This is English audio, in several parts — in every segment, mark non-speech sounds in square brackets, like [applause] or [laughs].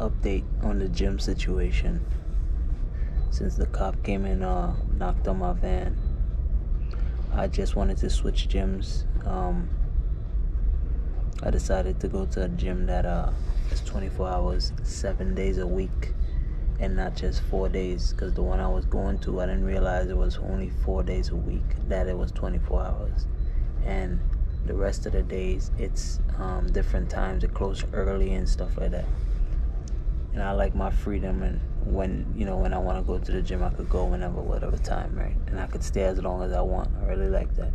update on the gym situation since the cop came and uh, knocked on my van. I just wanted to switch gyms. Um, I decided to go to a gym that uh, is 24 hours, seven days a week, and not just four days. Because the one I was going to, I didn't realize it was only four days a week, that it was 24 hours. And the rest of the days, it's um, different times. It closed early and stuff like that and I like my freedom and when you know when I want to go to the gym I could go whenever whatever time right? And I could stay as long as I want. I really like that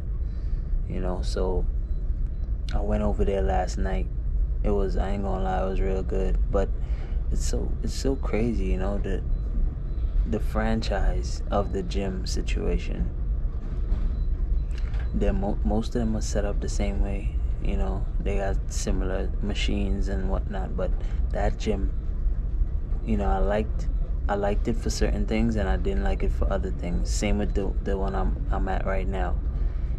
you know? So I went over there last night. It was I ain't gonna lie it was real good. But it's so it's so crazy you know the the franchise of the gym situation. They mo- most of them are set up the same way you know? They got similar machines and whatnot but that gym you know, I liked I liked it for certain things and I didn't like it for other things. Same with the the one I'm I'm at right now.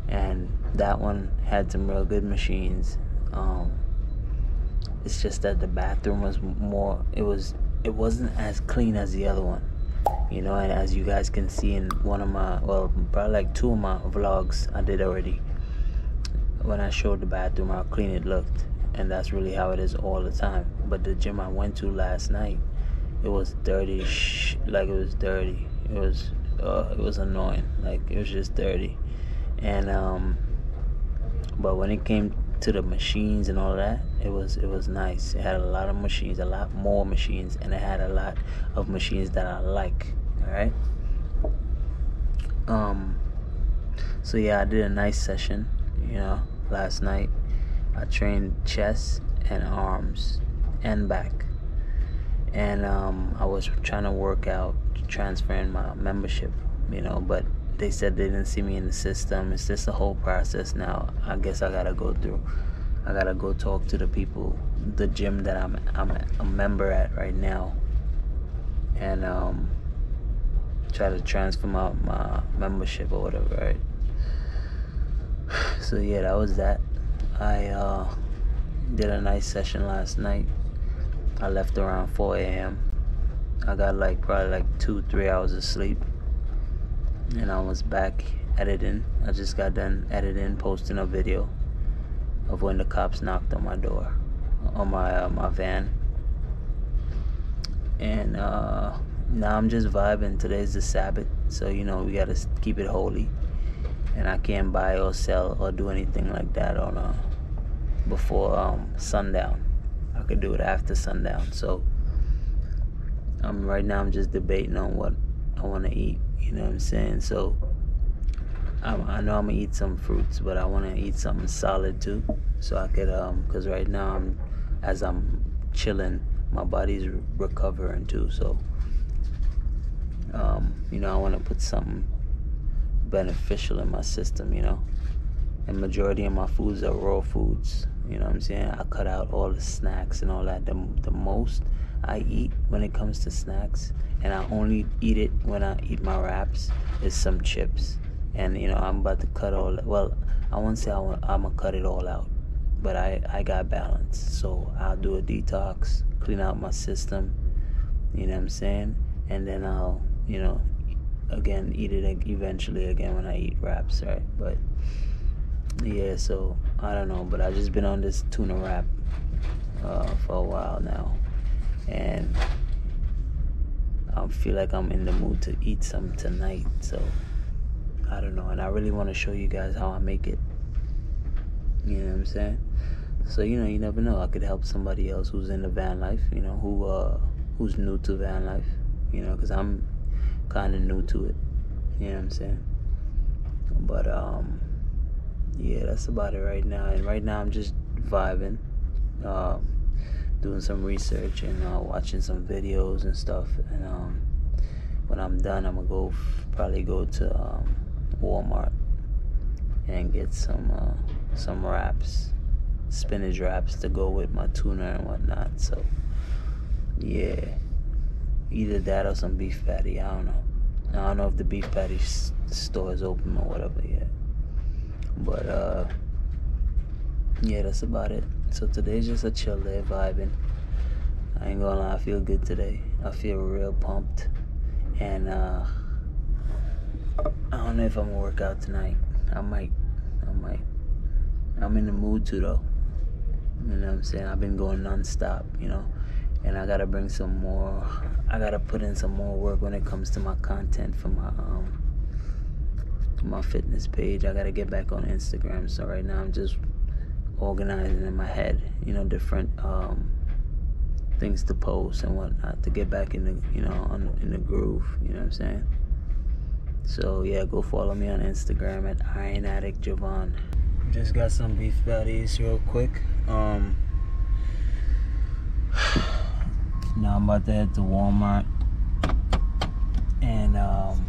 And that one had some real good machines. Um, it's just that the bathroom was more it was it wasn't as clean as the other one. You know, and as you guys can see in one of my well probably like two of my vlogs I did already. When I showed the bathroom how clean it looked. And that's really how it is all the time. But the gym I went to last night it was dirty like it was dirty. It was uh, it was annoying. Like it was just dirty. And um but when it came to the machines and all that it was it was nice. It had a lot of machines a lot more machines and it had a lot of machines that i like all right um so yeah i did a nice session you know last night. I trained chest and arms and back and um, I was trying to work out transferring my membership, you know, but they said they didn't see me in the system. It's just a whole process now. I guess I gotta go through. I gotta go talk to the people, the gym that I'm I'm a member at right now, and um, try to transfer my my membership or whatever, right? [sighs] So yeah, that was that. I uh, did a nice session last night. I left around 4 a.m. I got like probably like two, three hours of sleep. And I was back editing. I just got done editing, posting a video of when the cops knocked on my door, on my uh, my van. And uh, now I'm just vibing. Today's the Sabbath, so you know we gotta keep it holy. And I can't buy or sell or do anything like that on uh, before um, sundown. I could do it after sundown. So um, right now I'm just debating on what I want to eat. You know what I'm saying? So I, I know I'm gonna eat some fruits, but I want to eat something solid too, so I could um. Cause right now I'm, as I'm chilling, my body's re- recovering too. So um, you know, I want to put something beneficial in my system. You know, and majority of my foods are raw foods. You know what I'm saying? I cut out all the snacks and all that. The, the most I eat when it comes to snacks, and I only eat it when I eat my wraps, is some chips. And, you know, I'm about to cut all. Well, I won't say I want, I'm going to cut it all out, but I, I got balance. So I'll do a detox, clean out my system. You know what I'm saying? And then I'll, you know, again, eat it eventually again when I eat wraps, right? But yeah, so I don't know, but I've just been on this tuna wrap uh, for a while now, and I feel like I'm in the mood to eat some tonight. So I don't know, and I really want to show you guys how I make it. You know what I'm saying? So you know, you never know. I could help somebody else who's in the van life. You know, who uh, who's new to van life. You know, because I'm kind of new to it. You know what I'm saying? But um yeah, that's about it right now. And right now I'm just vibing, um, doing some research and uh, watching some videos and stuff. And um, when I'm done, I'm gonna go probably go to um, Walmart and get some uh, some wraps, spinach wraps to go with my tuna and whatnot. So yeah, either that or some beef patty. I don't know. I don't know if the beef patty store is open or whatever yet. But uh yeah, that's about it. So today's just a chill day vibing. I ain't gonna lie, I feel good today. I feel real pumped. And uh I don't know if I'm gonna work out tonight. I might. I might. I'm in the mood to though. You know what I'm saying? I've been going non-stop, you know. And I gotta bring some more I gotta put in some more work when it comes to my content for my um my fitness page. I gotta get back on Instagram. So right now I'm just organizing in my head, you know, different um things to post and whatnot to get back in the you know on, in the groove. You know what I'm saying? So yeah, go follow me on Instagram at Iron Addict Jovan. Just got some beef patties real quick. Um, [sighs] now I'm about to head to Walmart and um,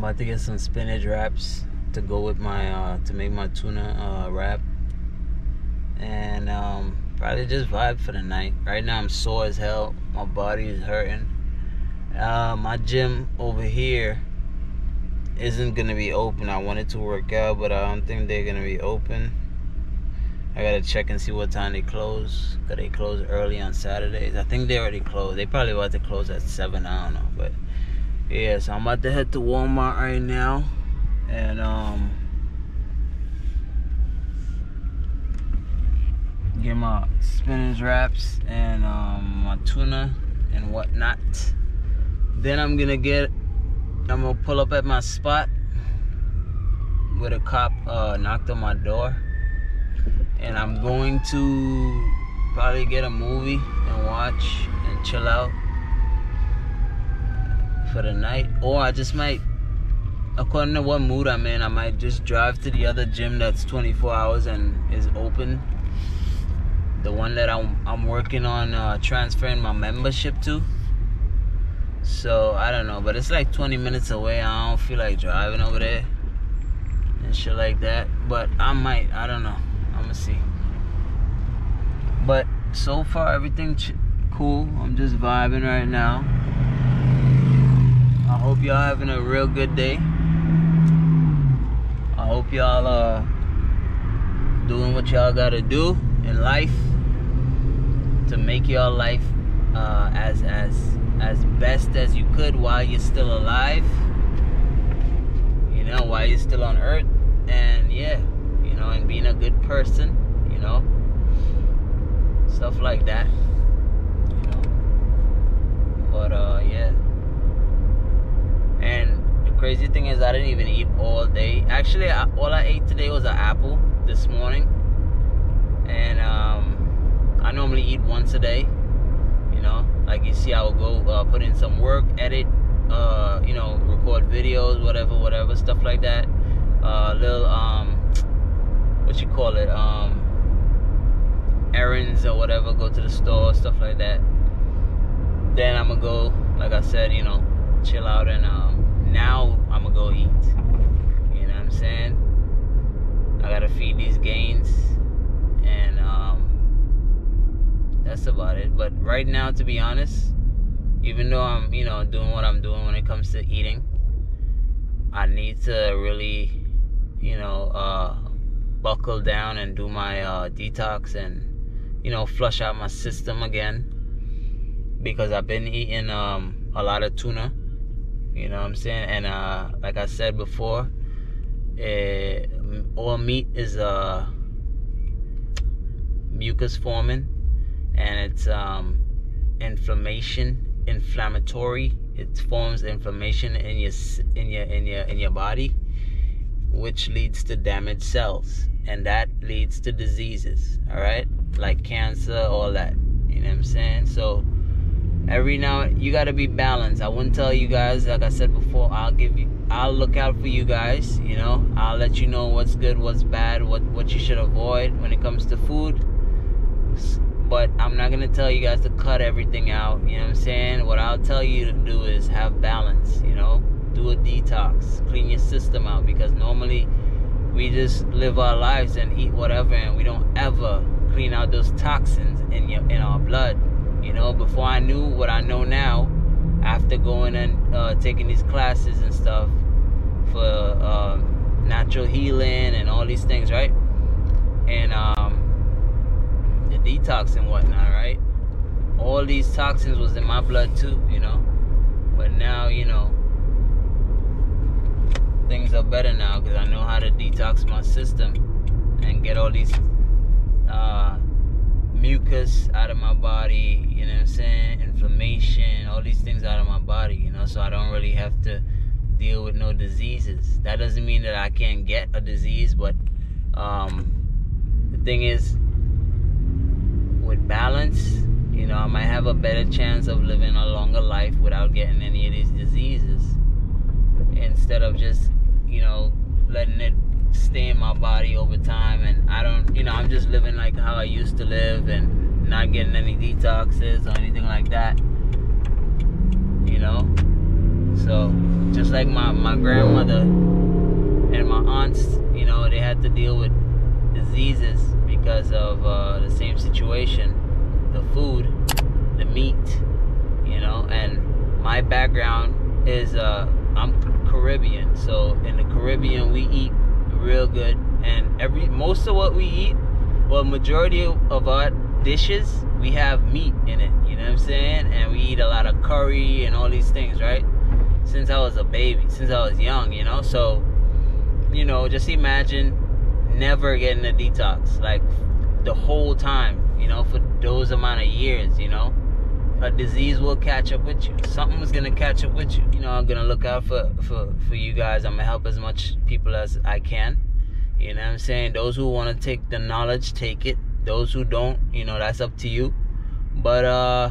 I'm about to get some spinach wraps to go with my uh, to make my tuna uh, wrap and um, probably just vibe for the night. Right now I'm sore as hell. My body is hurting. Uh, my gym over here isn't gonna be open. I wanted to work out, but I don't think they're gonna be open. I gotta check and see what time they close. Cause they close early on Saturdays. I think they already closed. They probably about to close at seven. I don't know, but yeah. So I'm about to head to Walmart right now, and um, get my spinach wraps and um, my tuna and whatnot. Then I'm gonna get, I'm gonna pull up at my spot with a cop uh, knocked on my door, and I'm going to probably get a movie and watch and chill out for the night, or I just might. According to what mood I'm in, I might just drive to the other gym that's 24 hours and is open the one that I'm, I'm working on uh, transferring my membership to. So I don't know, but it's like 20 minutes away. I don't feel like driving over there and shit like that. But I might. I don't know. I'm gonna see. But so far everything ch- cool. I'm just vibing right now. I hope y'all having a real good day. I hope y'all uh doing what y'all gotta do in life to make your life uh, as as as best as you could while you're still alive. You know, while you're still on Earth, and yeah, you know, and being a good person. You know, stuff like that. You know, but uh, yeah. And the crazy thing is, I didn't even eat all day. Actually, I, all I ate today was an apple this morning, and um I normally eat once a day. You know, like you see, I will go uh, put in some work, edit, uh, you know, record videos, whatever, whatever, stuff like that. Uh, little um, what you call it, um, errands or whatever. Go to the store, stuff like that. Then I'm gonna go, like I said, you know, chill out, and um, now I'm gonna go eat. You know what I'm saying? I gotta feed these gains and that's about it. But right now, to be honest, even though I'm, you know, doing what I'm doing when it comes to eating, I need to really, you know, uh, buckle down and do my uh, detox and, you know, flush out my system again because I've been eating um, a lot of tuna. You know what I'm saying? And uh, like I said before, uh, all meat is uh, mucus forming and it's um, inflammation, inflammatory. It forms inflammation in your in your in your in your body, which leads to damaged cells, and that leads to diseases. All right, like cancer, all that. You know what I'm saying? So every now you got to be balanced. I wouldn't tell you guys, like I said before. I'll give you. I'll look out for you guys. You know, I'll let you know what's good, what's bad, what what you should avoid when it comes to food but I'm not gonna tell you guys to cut everything out. You know what I'm saying? What I'll tell you to do is have balance. You know, do a detox, clean your system out because normally we just live our lives and eat whatever, and we don't ever clean out those toxins in your in our blood. You know, before I knew what I know now, after going and uh, taking these classes and stuff for uh, natural healing and all these things, right? And um, the detox and whatnot, right? All these toxins was in my blood too, you know. But now, you know, things are better now because I know how to detox my system and get all these uh, mucus out of my body, you know what I'm saying? Inflammation, all these things out of my body, you know, so I don't really have to deal with no diseases. That doesn't mean that I can't get a disease, but um, the thing is, with balance, you know, I might have a better chance of living a longer life without getting any of these diseases instead of just, you know, letting it stay in my body over time and I don't you know I'm just living like how I used to live and not getting any detoxes or anything like that you know? So just like my, my grandmother and my aunts you know they had to deal with diseases because of uh, the same situation the food the meat you know? And my background is uh, I'm Caribbean so in the Caribbean we eat real good. And every most of what we eat, well, majority of our dishes, we have meat in it. You know what I'm saying? And we eat a lot of curry and all these things, right? Since I was a baby, since I was young, you know. So, you know, just imagine never getting a detox, like the whole time, you know, for those amount of years, you know a disease will catch up with you. Something Something's gonna catch up with you. You know, I'm gonna look out for for for you guys. I'm gonna help as much people as I can. You know what I'm saying? Those who want to take the knowledge, take it. Those who don't, you know, that's up to you. But uh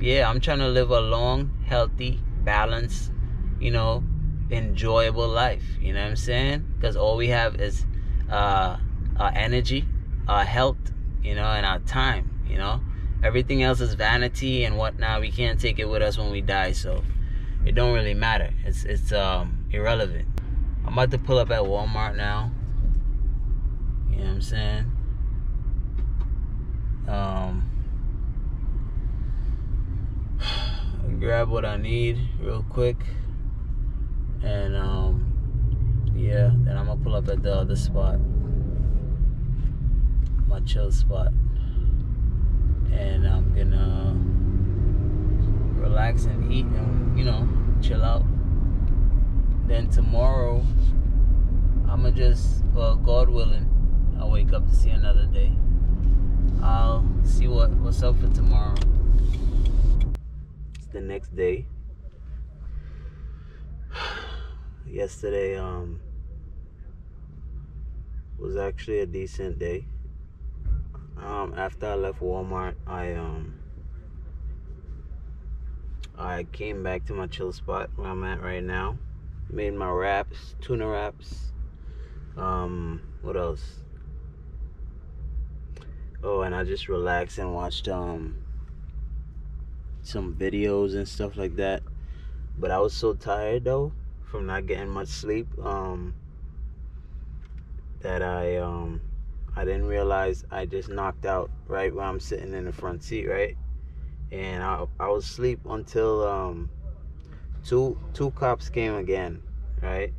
yeah, I'm trying to live a long, healthy, balanced, you know, enjoyable life. You know what I'm saying? Because all we have is uh our energy, our health, you know, and our time, you know. Everything else is vanity and whatnot. We can't take it with us when we die, so it don't really matter. It's it's um irrelevant. I'm about to pull up at Walmart now. You know what I'm saying? Um [sighs] grab what I need real quick. And um yeah, then I'm gonna pull up at the other spot. My chill spot and I'm gonna relax and eat and you know chill out. Then tomorrow, I'ma just, well, God willing, I'll wake up to see another day. I'll see what what's up for tomorrow. It's the next day. [sighs] Yesterday, um, was actually a decent day um, after I left Walmart, I um I came back to my chill spot where I'm at right now. Made my wraps, tuna wraps. Um, what else? Oh, and I just relaxed and watched um some videos and stuff like that. But I was so tired though from not getting much sleep um that I um I didn't realize I just knocked out right where I'm sitting in the front seat, right? And I, I was asleep until um, two two cops came again, right?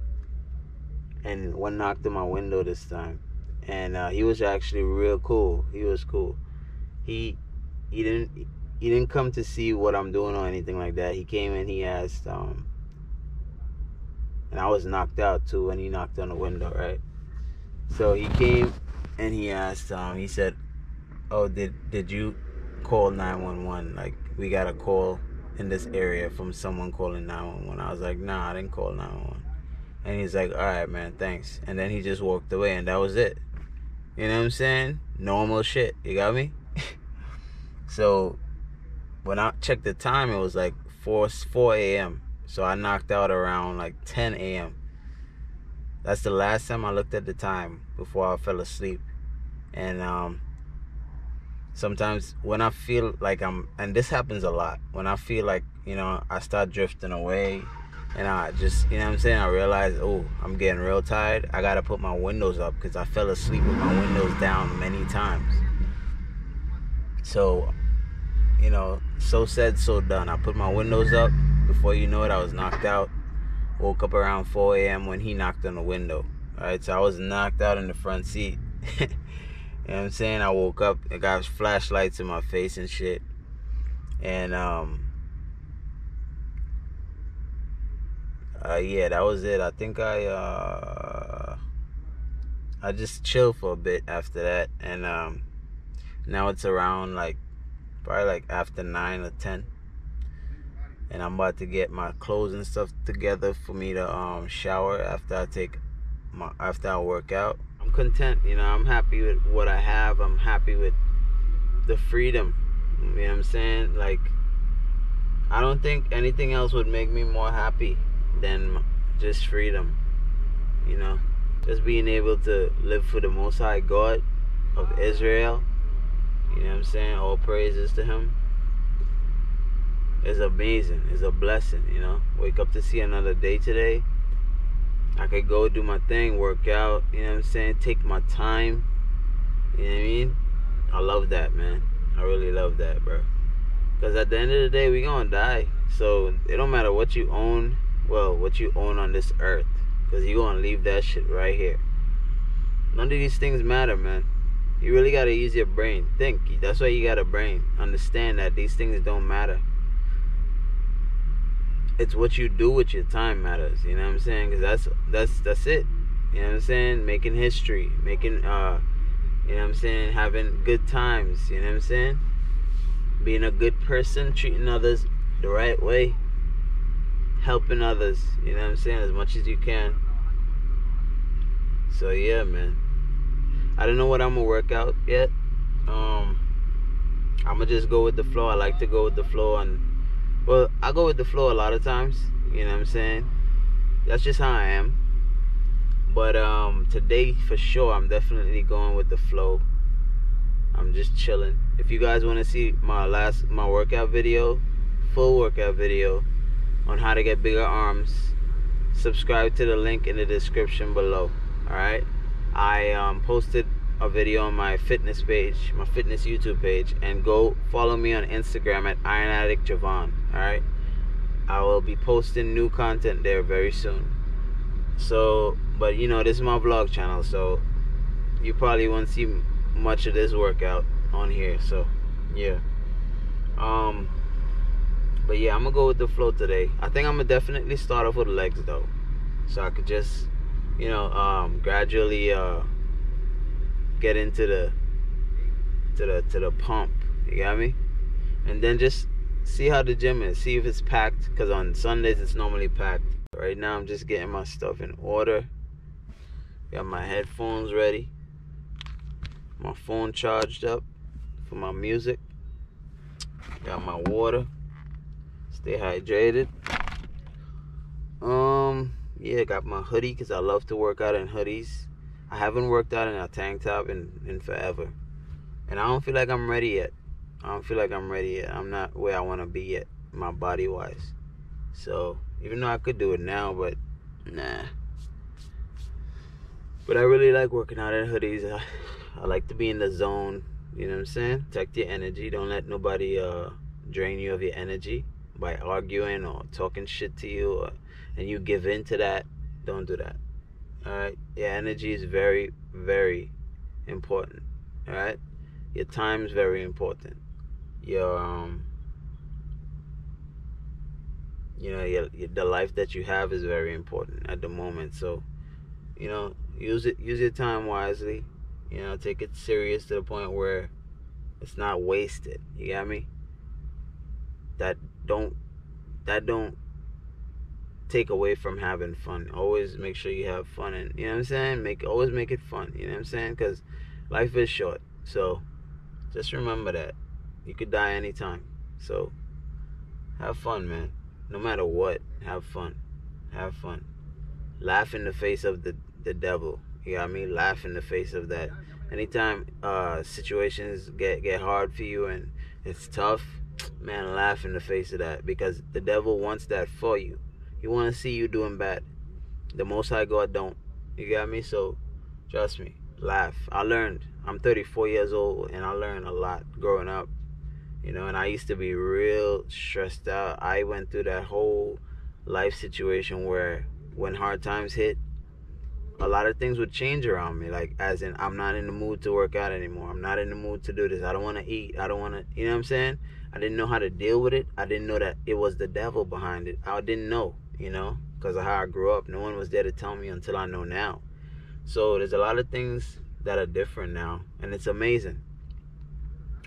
And one knocked on my window this time, and uh, he was actually real cool. He was cool. He he didn't he didn't come to see what I'm doing or anything like that. He came and he asked, um, and I was knocked out too when he knocked on the window, right? So he came and he asked, um, he said, "Oh, did did you call 911? Like we got a call in this area from someone calling 911." I was like, "Nah, I didn't call 911." And he's like, "All right, man, thanks." And then he just walked away, and that was it. You know what I'm saying? Normal shit. You got me? [laughs] so when I checked the time, it was like 4 4 a.m. So I knocked out around like 10 a.m. That's the last time I looked at the time before I fell asleep. And um, sometimes when I feel like I'm, and this happens a lot, when I feel like, you know, I start drifting away and I just, you know I'm saying? I realize, oh, I'm getting real tired. I got to put my windows up because I fell asleep with my windows down many times. So, you know, so said, so done. I put my windows up. Before you know it, I was knocked out. Woke up around 4 a.m. when he knocked on the window. All right, so I was knocked out in the front seat. [laughs] You know what I'm saying? I woke up, I got flashlights in my face and shit. And um uh yeah, that was it. I think I uh I just chilled for a bit after that and um now it's around like probably like after 9 or 10 and I'm about to get my clothes and stuff together for me to um shower after I take my after I work out. I'm content, you know, I'm happy with what I have. I'm happy with the freedom. You know what I'm saying? Like I don't think anything else would make me more happy than just freedom. You know, just being able to live for the most high God of Israel. You know what I'm saying? All praises to him is amazing. It's a blessing, you know. Wake up to see another day today. I could go do my thing, work out, you know what I'm saying? Take my time. You know what I mean? I love that, man. I really love that, bro. Because at the end of the day, we to die. So it don't matter what you own, well, what you own on this earth. Because you to leave that shit right here. None of these things matter, man. You really got to use your brain. Think. That's why you got a brain. Understand that these things don't matter it's what you do with your time matters. You know what I'm saying? Because that's that's that's it. You know what I'm saying? Making history, making uh, you know what I'm saying, having good times. You know what I'm saying? Being a good person, treating others the right way, helping others. You know what I'm saying? As much as you can. So yeah, man. I don't know what I'm gonna work out yet. Um, I'm gonna just go with the flow. I like to go with the flow and well, I go with the flow a lot of times. You know what I'm saying? That's just how I am. But um, today, for sure, I'm definitely going with the flow. I'm just chilling. If you guys want to see my last my workout video, full workout video on how to get bigger arms, subscribe to the link in the description below. All right. I um, posted a video on my fitness page, my fitness YouTube page, and go follow me on Instagram at Iron Addict Jovan. All right, I will be posting new content there very soon. So, but you know, this is my vlog channel, so you probably won't see much of this workout on here. So, yeah. Um, but yeah, I'm gonna go with the flow today. I think I'm gonna definitely start off with legs though, so I could just, you know, um, gradually uh get into the to the to the pump. You got me? And then just see how the gym is. See if it's packed. Cause on Sundays it's normally packed. Right now I'm just getting my stuff in order. Got my headphones ready. My phone charged up for my music. Got my water. Stay hydrated. Um, yeah, got my hoodie because I love to work out in hoodies. I haven't worked out in a tank top in, in forever. And I don't feel like I'm ready yet. I don't feel like I'm ready yet. I'm not where I want to be yet, my body wise. So, even though I could do it now, but nah. But I really like working out in hoodies. I, I like to be in the zone. You know what I'm saying? Protect your energy. Don't let nobody uh, drain you of your energy by arguing or talking shit to you, or, and you give in to that. Don't do that. All right, your energy is very, very important. All right, your time is very important. Your um, you know, your, your, the life that you have is very important at the moment. So, you know, use it, use your time wisely. You know, take it serious to the point where it's not wasted. You got me? That don't, that don't take away from having fun. Always make sure you have fun, and you know what I'm saying. Make always make it fun. You know what I'm saying? Because life is short. So just remember that you could die anytime. So have fun, man. No matter what, have fun. Have fun. Laugh in the face of the the devil. You got me? Laugh in the face of that. Anytime uh, situations get get hard for you and it's tough, man, laugh in the face of that because the devil wants that for you. He want to see you doing bad. The Most High God don't. You got me? So, trust me. Laugh. I learned. I'm 34 years old, and I learned a lot growing up. You know, and I used to be real stressed out. I went through that whole life situation where when hard times hit, a lot of things would change around me. Like, as in, I'm not in the mood to work out anymore. I'm not in the mood to do this. I don't want to eat. I don't want to, you know what I'm saying? I didn't know how to deal with it. I didn't know that it was the devil behind it. I didn't know, you know, because of how I grew up. No one was there to tell me until I know now. So there's a lot of things that are different now, and it's amazing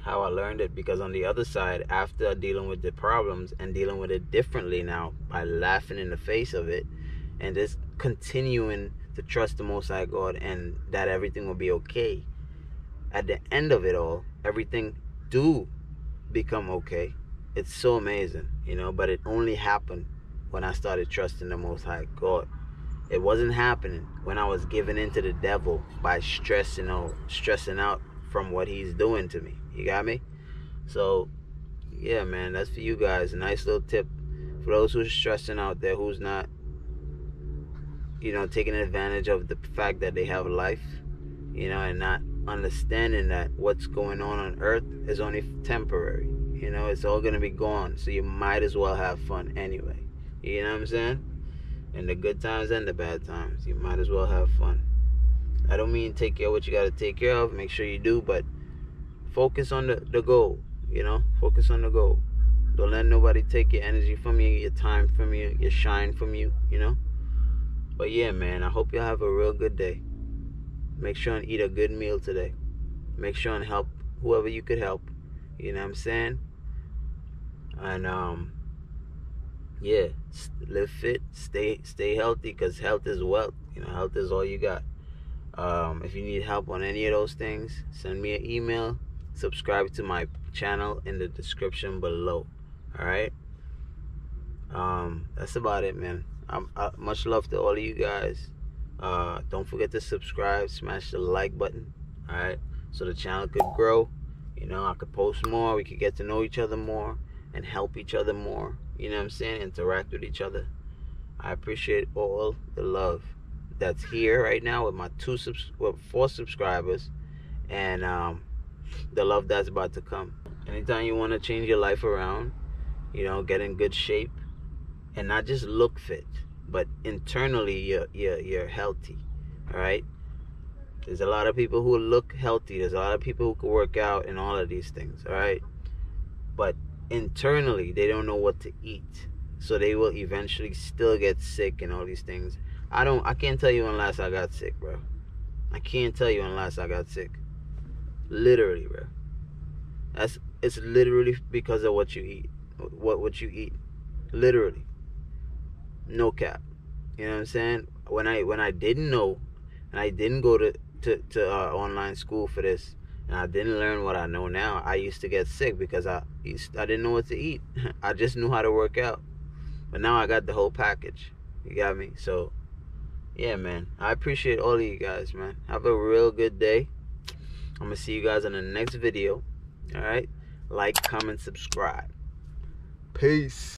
how I learned it because on the other side, after dealing with the problems and dealing with it differently now by laughing in the face of it and just continuing to trust the Most High God and that everything will be okay. At the end of it all, everything do become okay. It's so amazing, you know, but it only happened when I started trusting the Most High God. It wasn't happening when I was giving into the devil by stressing out, stressing out from what he's doing to me. You got me? So, yeah, man, that's for you guys. A nice little tip for those who's stressing out there, who's not, you know, taking advantage of the fact that they have life, you know, and not understanding that what's going on on earth is only temporary. You know, it's all going to be gone. So you might as well have fun anyway. You know what I'm saying? In the good times and the bad times, you might as well have fun. I don't mean take care of what you got to take care of. Make sure you do, but focus on the, the goal. You know, focus on the goal. Don't let nobody take your energy from you, your time from you, your shine from you. You know. But yeah, man, I hope you have a real good day. Make sure and eat a good meal today. Make sure and help whoever you could help. You know what I'm saying? And um, yeah, live fit, stay stay healthy, cause health is wealth. You know, health is all you got. Um, if you need help on any of those things, send me an email. Subscribe to my channel in the description below. All right. Um, that's about it, man. I'm, I, much love to all of you guys. Uh, don't forget to subscribe, smash the like button. All right, so the channel could grow. You know, I could post more. We could get to know each other more and help each other more. You know what I'm saying? Interact with each other. I appreciate all the love that's here right now with my two subs with four subscribers and um, the love that's about to come. Anytime you want to change your life around, you know, get in good shape and not just look fit, but internally you're you're you're healthy. All right? There's a lot of people who look healthy. There's a lot of people who can work out and all of these things, all right? But internally they don't know what to eat. So they will eventually still get sick and all these things I don't I can't tell you unless I got sick, bro. I can't tell you unless I got sick. Literally, bro. That's it's literally because of what you eat. What what you eat. Literally. No cap. You know what I'm saying? When I when I didn't know and I didn't go to to, to uh, online school for this and I didn't learn what I know now, I used to get sick because I I didn't know what to eat. [laughs] I just knew how to work out. But now I got the whole package. You got me? So yeah, man. I appreciate all of you guys, man. Have a real good day. I'm to see you guys in the next video. All right? Like, comment, subscribe. Peace.